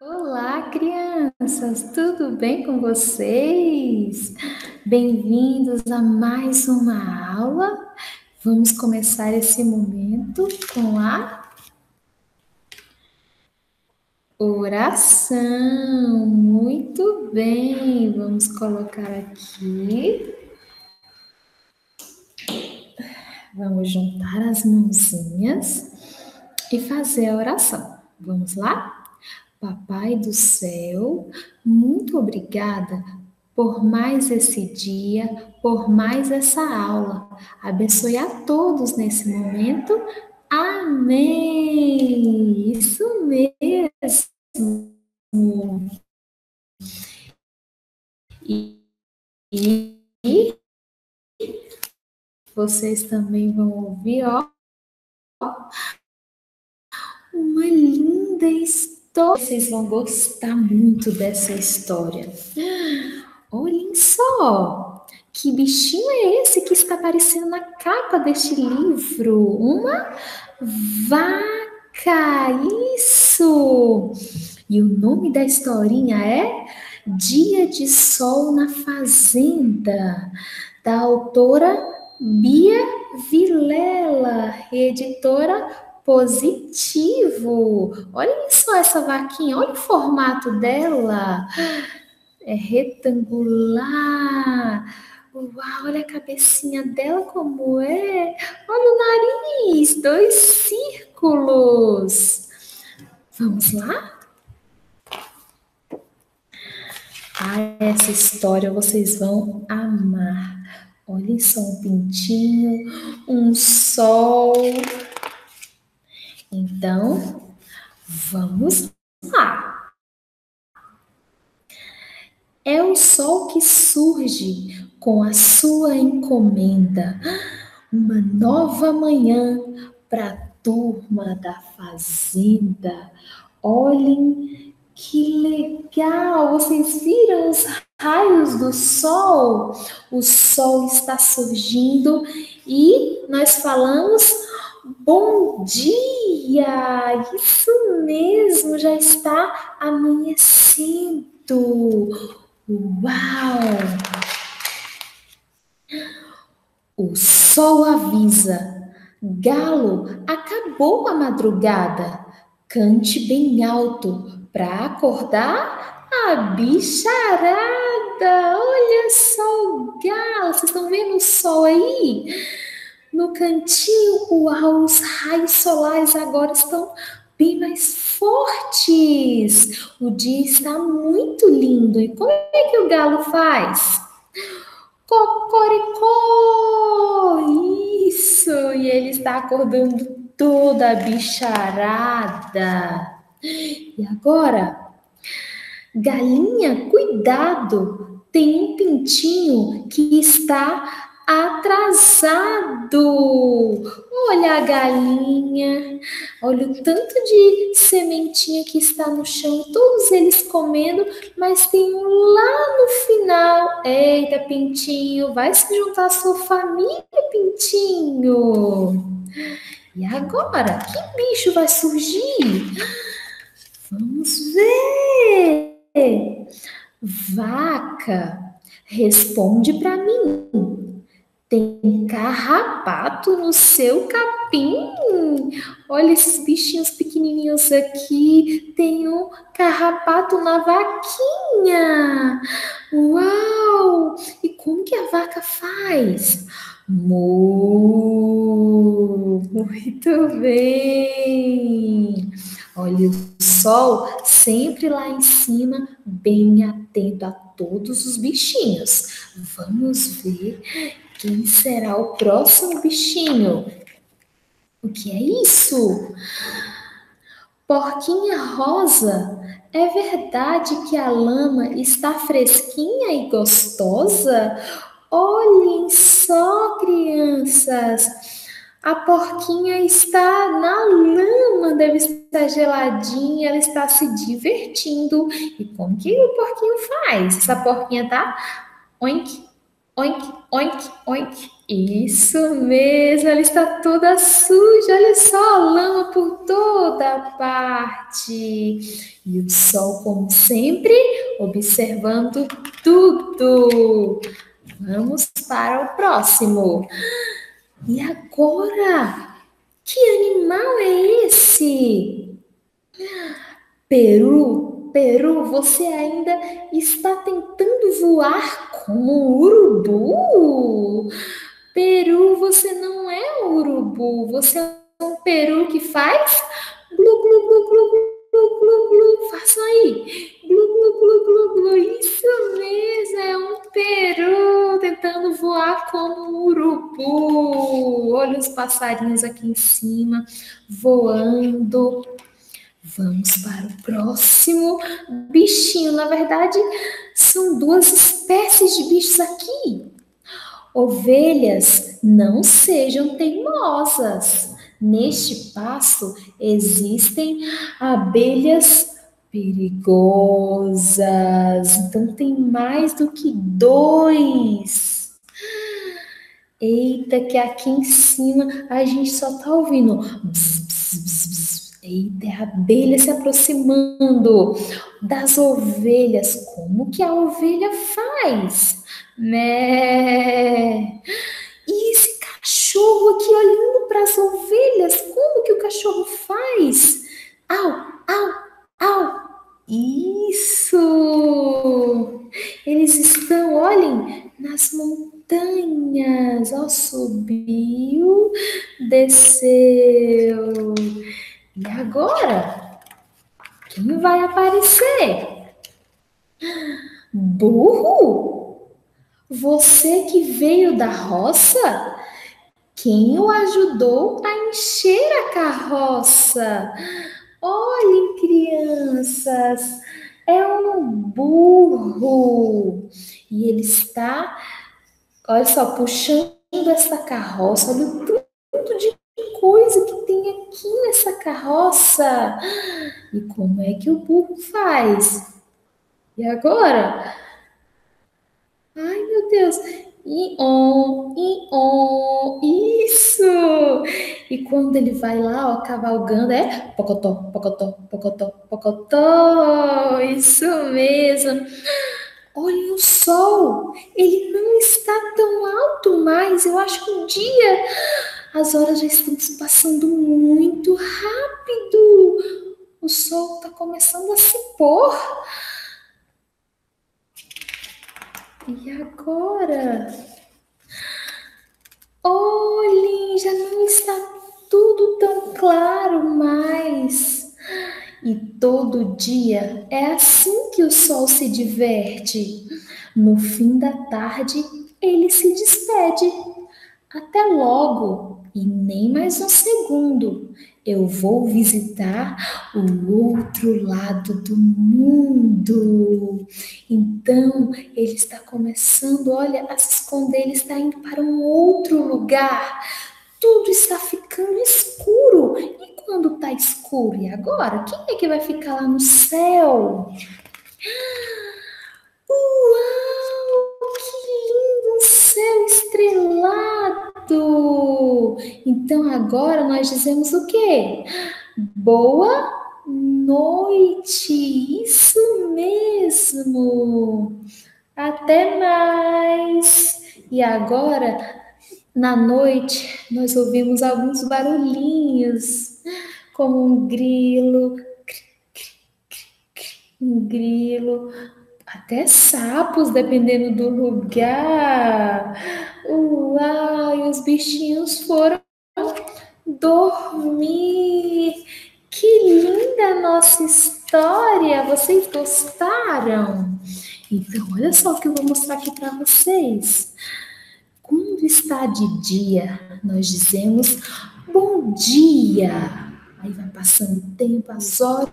Olá, crianças, tudo bem com vocês? Bem-vindos a mais uma aula. Vamos começar esse momento com a oração. Muito bem, vamos colocar aqui. Vamos juntar as mãozinhas e fazer a oração. Vamos lá? Papai do céu, muito obrigada por mais esse dia, por mais essa aula. Abençoe a todos nesse momento. Amém. Isso mesmo. E, e vocês também vão ouvir, ó, uma linda história vocês vão gostar muito dessa história. Olhem só! Que bichinho é esse que está aparecendo na capa deste livro? Uma vaca! Isso! E o nome da historinha é Dia de Sol na Fazenda, da autora Bia Vilela, editora positivo. Olha só essa vaquinha, olha o formato dela. É retangular. Uau, olha a cabecinha dela como é. Olha o nariz, dois círculos. Vamos lá? Ah, essa história vocês vão amar. Olhem só um pintinho, um sol, então, vamos lá. É o sol que surge com a sua encomenda, uma nova manhã para a turma da fazenda. Olhem que legal! Vocês viram os raios do sol? O sol está surgindo e nós falamos Bom dia! Isso mesmo, já está amanhecendo. Uau! O sol avisa. Galo, acabou a madrugada. Cante bem alto para acordar a bicharada. Olha só o galo, vocês estão vendo o sol aí? No cantinho, uau, os raios solares agora estão bem mais fortes. O dia está muito lindo. E como é que o galo faz? Cocoricó! Isso! E ele está acordando toda bicharada. E agora, galinha, cuidado! Tem um pintinho que está atrasado. Olha a galinha, olha o tanto de sementinha que está no chão, todos eles comendo, mas tem um lá no final. Eita, Pintinho, vai se juntar à sua família, Pintinho. E agora, que bicho vai surgir? Vamos ver. Vaca, responde para mim. Tem carrapato no seu capim. Olha esses bichinhos pequenininhos aqui. Tem um carrapato na vaquinha. Uau! E como que a vaca faz? Mu. Muito bem. Olha o sol sempre lá em cima, bem atento a todos os bichinhos. Vamos ver quem será o próximo bichinho? O que é isso? Porquinha rosa, é verdade que a lama está fresquinha e gostosa? Olhem só, crianças! A porquinha está na lama, deve estar geladinha, ela está se divertindo. E como que o porquinho faz? Essa porquinha tá oink, oink, oink, oink. Isso mesmo, ela está toda suja, olha só, lama por toda parte. E o sol, como sempre, observando tudo. Vamos para o próximo. E agora? Que animal é esse? Peru, Peru, você ainda está tentando voar como um urubu? Peru, você não é um urubu, você é um peru que faz glu, glu, glu, glu, glu, glu, glu. Façam aí. Glu, glu, glu, glu, glu. Isso mesmo, é um peru tentando voar como um urubu. Olha os passarinhos aqui em cima, voando. Vamos para o próximo bichinho. Na verdade, são duas espécies de bichos aqui. Ovelhas, não sejam teimosas. Neste pasto existem abelhas perigosas. Então tem mais do que dois. Eita, que aqui em cima a gente só tá ouvindo. Bzz, bzz, bzz, Eita, é a abelha se aproximando das ovelhas. Como que a ovelha faz? Né? Cachorro aqui olhando para as ovelhas, como que o cachorro faz? Au, au, au. Isso! Eles estão, olhem, nas montanhas. Ó, subiu, desceu. E agora? Quem vai aparecer? Burro? Você que veio da roça? Quem o ajudou a encher a carroça? Olhem, crianças, é um burro. E ele está, olha só, puxando essa carroça. Olha o tanto de coisa que tem aqui nessa carroça. E como é que o burro faz? E agora? Ai, meu Deus. E on, e quando ele vai lá, ó, cavalgando, é pocotó, pocotó, pocotó, pocotó, isso mesmo. Olha o sol, ele não está tão alto mais. Eu acho que um dia as horas já estão se passando muito rápido. O sol está começando a se pôr. E agora? Olhem, já não está tudo tão claro mais. E todo dia é assim que o sol se diverte. No fim da tarde, ele se despede. Até logo, e nem mais um segundo eu vou visitar o outro lado do mundo. Então, ele está começando, olha, a se esconder, ele está indo para um outro lugar. Tudo está ficando escuro. E quando está escuro? E agora? Quem é que vai ficar lá no céu? Uau! Que lindo céu estrelado! Então agora nós dizemos o quê? Boa noite. Isso mesmo. Até mais. E agora, na noite, nós ouvimos alguns barulhinhos, como um grilo, um grilo, até sapos, dependendo do lugar. Uau! E os bichinhos foram dormir. Que linda nossa história! Vocês gostaram? Então, olha só o que eu vou mostrar aqui para vocês. Quando está de dia, nós dizemos bom dia. Aí vai passando o tempo, as horas,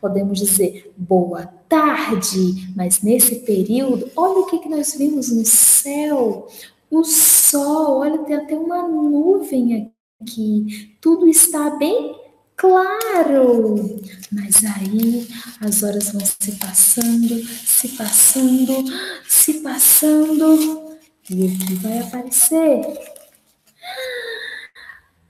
podemos dizer boa tarde, mas nesse período, olha o que, que nós vimos no céu. O sol, olha, tem até uma nuvem aqui. Tudo está bem claro. Mas aí as horas vão se passando, se passando, se passando. E aqui vai aparecer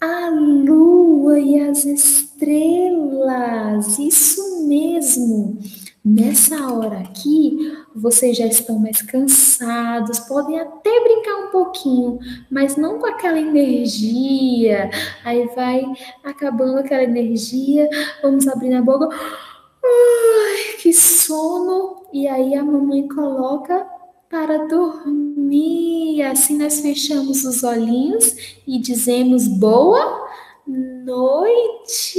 a lua e as estrelas. Isso mesmo. Nessa hora aqui, vocês já estão mais cansados, podem até brincar um pouquinho, mas não com aquela energia. Aí vai acabando aquela energia, vamos abrir a boca. Ai, que sono! E aí a mamãe coloca para dormir. Assim nós fechamos os olhinhos e dizemos boa noite.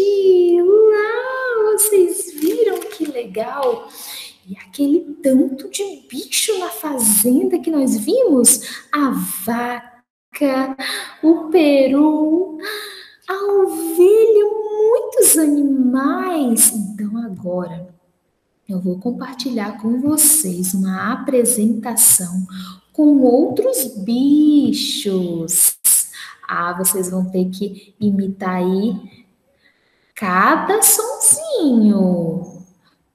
Uau, vocês viram que legal? E aquele tanto de bicho na fazenda que nós vimos? A vaca, o peru, a ovelha, muitos animais. Então agora eu vou compartilhar com vocês uma apresentação com outros bichos. Ah, vocês vão ter que imitar aí cada sonzinho.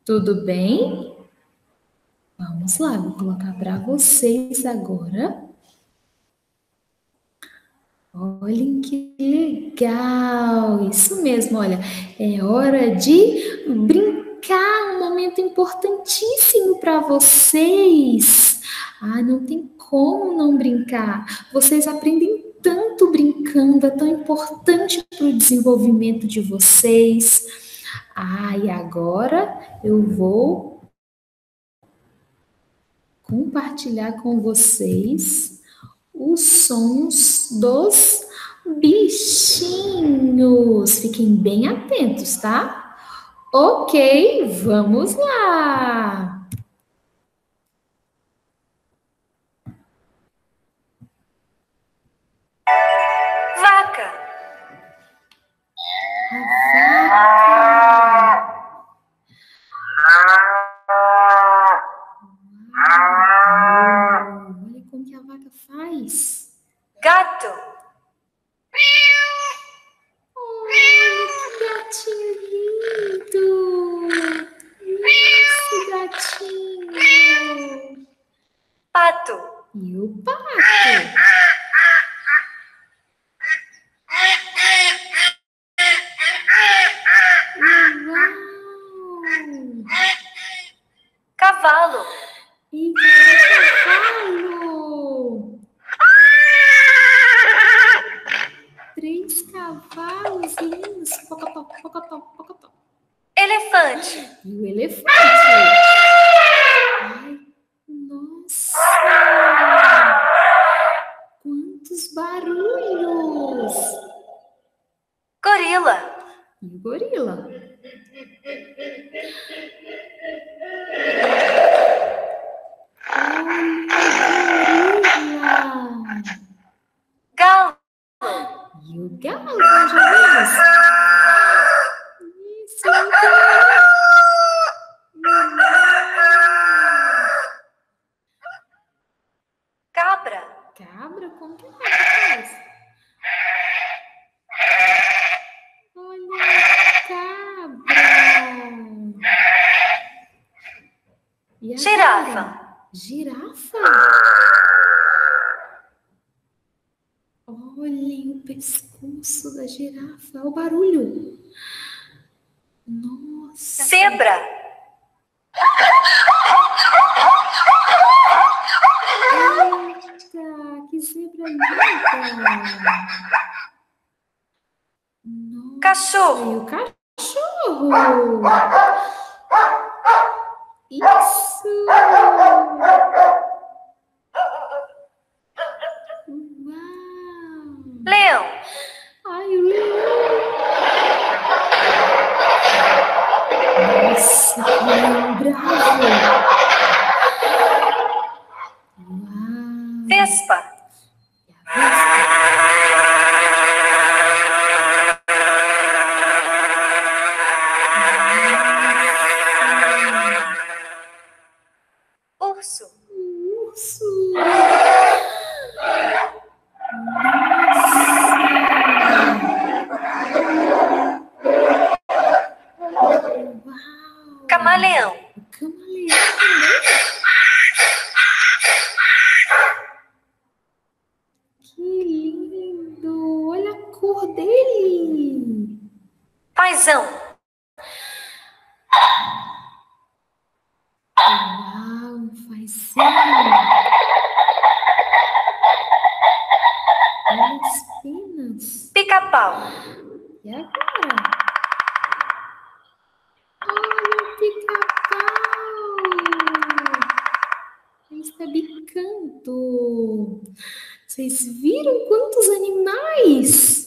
Tudo bem? Vamos lá, vou colocar para vocês agora. Olhem que legal! Isso mesmo, olha, é hora de brincar um momento importantíssimo para vocês. Ah, não tem como não brincar. Vocês aprendem tanto brincando, é tão importante para o desenvolvimento de vocês. Ah, e agora eu vou compartilhar com vocês os sons dos bichinhos. Fiquem bem atentos, tá? Ok, vamos lá. Elefante. E o Cabra. Cabra? Como que faz? Girafa. Girafa? Olhem o pescoço da girafa, Olha o barulho. Nossa. Zebra. Eita, que zebra linda. Nossa, cachorro. E o cachorro. Isso! Uau! Leão! Ai, o leão! Nossa, que bravo! Paizão. Uau, faz sim. Olha as penas. Pica-pau. E agora? Olha o pica-pau. Ele está bicando. Vocês viram quantos animais?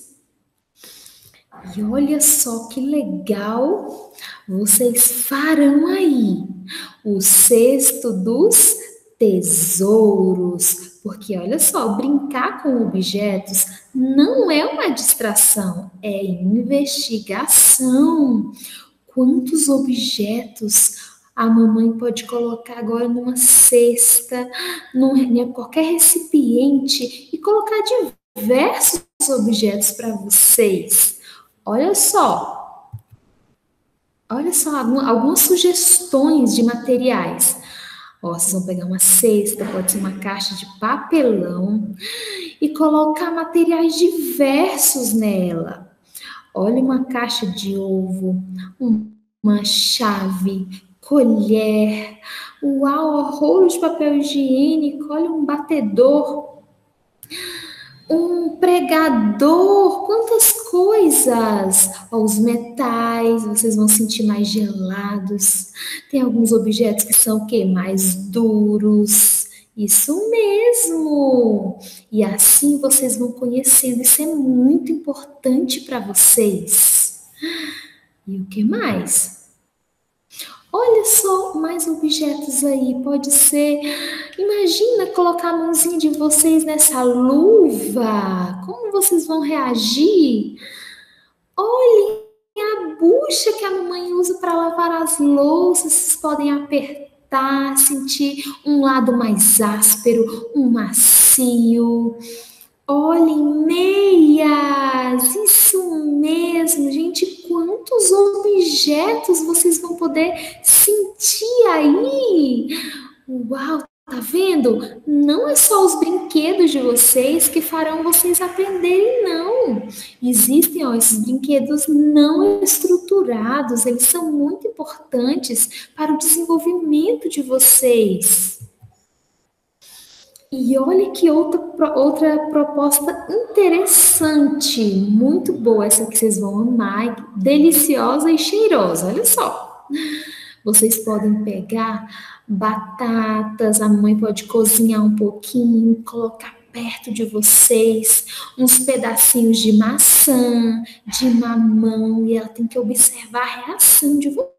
E olha só que legal vocês farão aí o cesto dos tesouros. Porque olha só, brincar com objetos não é uma distração, é investigação. Quantos objetos a mamãe pode colocar agora numa cesta, num qualquer recipiente e colocar diversos objetos para vocês. Olha só. Olha só algumas sugestões de materiais. Ó, vocês vão pegar uma cesta, pode ser uma caixa de papelão e colocar materiais diversos nela. Olha uma caixa de ovo, uma chave, colher, uau, rolo de papel higiênico, olha um batedor, um pregador, quantas coisas! Os metais, vocês vão sentir mais gelados. Tem alguns objetos que são o quê? Mais duros. Isso mesmo! E assim vocês vão conhecendo, isso é muito importante para vocês. E o que mais? Olha só mais objetos aí. Pode ser. Imagina colocar a mãozinha de vocês nessa luva. Como vocês vão reagir? Olhem a bucha que a mamãe usa para lavar as louças. Vocês podem apertar, sentir um lado mais áspero, um macio. Olhem, meias! Isso mesmo, gente. Quantos objetos vocês vão poder sentir aí? Uau, tá vendo? Não é só os brinquedos de vocês que farão vocês aprenderem, não. Existem ó, esses brinquedos não estruturados, eles são muito importantes para o desenvolvimento de vocês. E olha que outra, outra proposta interessante, muito boa, essa que vocês vão amar, deliciosa e cheirosa. Olha só. Vocês podem pegar batatas, a mãe pode cozinhar um pouquinho, colocar perto de vocês uns pedacinhos de maçã, de mamão, e ela tem que observar a reação de vocês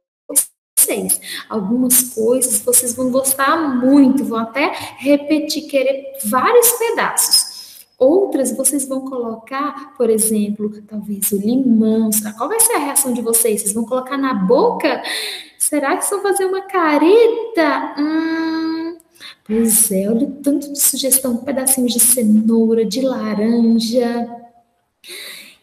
vocês. Algumas coisas vocês vão gostar muito, vão até repetir, querer vários pedaços. Outras vocês vão colocar, por exemplo, talvez o limão. Qual vai ser a reação de vocês? Vocês vão colocar na boca? Será que vão fazer uma careta? Hum, pois é, olha o tanto de sugestão, pedacinhos de cenoura, de laranja.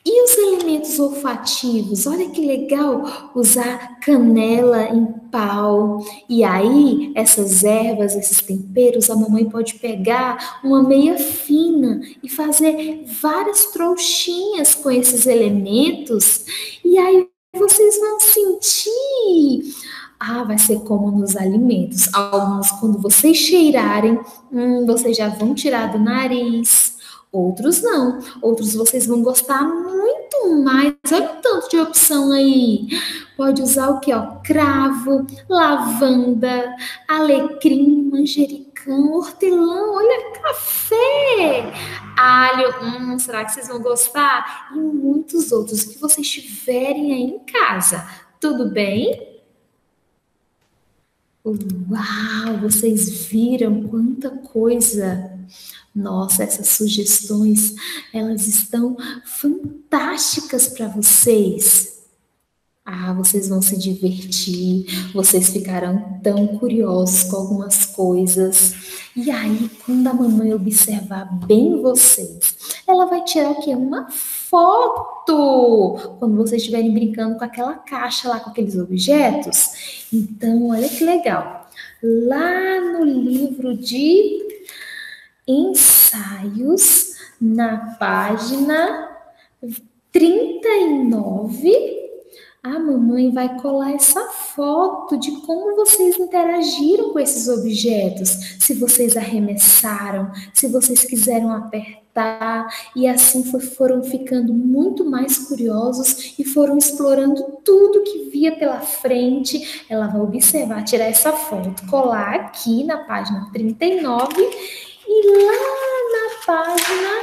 E os elementos olfativos? Olha que legal usar canela em pau. E aí, essas ervas, esses temperos, a mamãe pode pegar uma meia fina e fazer várias trouxinhas com esses elementos. E aí vocês vão sentir. Ah, vai ser como nos alimentos. Alguns, quando vocês cheirarem, hum, vocês já vão tirar do nariz. Outros não. Outros vocês vão gostar muito mais. Olha o tanto de opção aí. Pode usar o que? Ó, cravo, lavanda, alecrim, manjericão, hortelã, olha, café, alho. Hum, será que vocês vão gostar? E muitos outros que vocês tiverem aí em casa. Tudo bem? Uau, vocês viram quanta coisa nossa, essas sugestões, elas estão fantásticas para vocês. Ah, vocês vão se divertir, vocês ficarão tão curiosos com algumas coisas. E aí, quando a mamãe observar bem vocês, ela vai tirar aqui uma foto quando vocês estiverem brincando com aquela caixa lá, com aqueles objetos. Então, olha que legal. Lá no livro de ensaios na página 39 a mamãe vai colar essa foto de como vocês interagiram com esses objetos, se vocês arremessaram, se vocês quiseram apertar, e assim foram ficando muito mais curiosos e foram explorando tudo que via pela frente. Ela vai observar, tirar essa foto, colar aqui na página 39 e lá na página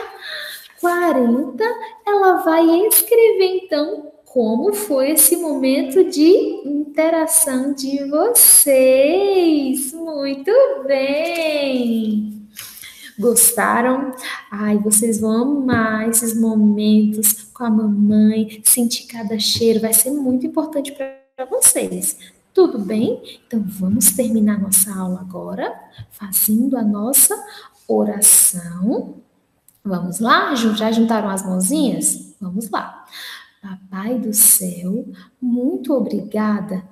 40 ela vai escrever então como foi esse momento de interação de vocês. Muito bem! Gostaram? Ai, vocês vão amar esses momentos com a mamãe, sentir cada cheiro, vai ser muito importante para vocês. Tudo bem? Então vamos terminar nossa aula agora fazendo a nossa oração. Vamos lá? Já juntaram as mãozinhas? Vamos lá. Papai do céu, muito obrigada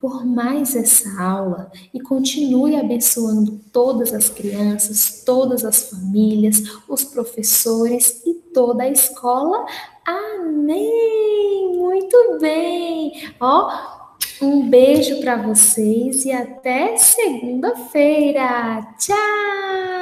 por mais essa aula e continue abençoando todas as crianças, todas as famílias, os professores e toda a escola. Amém! Muito bem! Ó, um beijo para vocês e até segunda-feira. Tchau!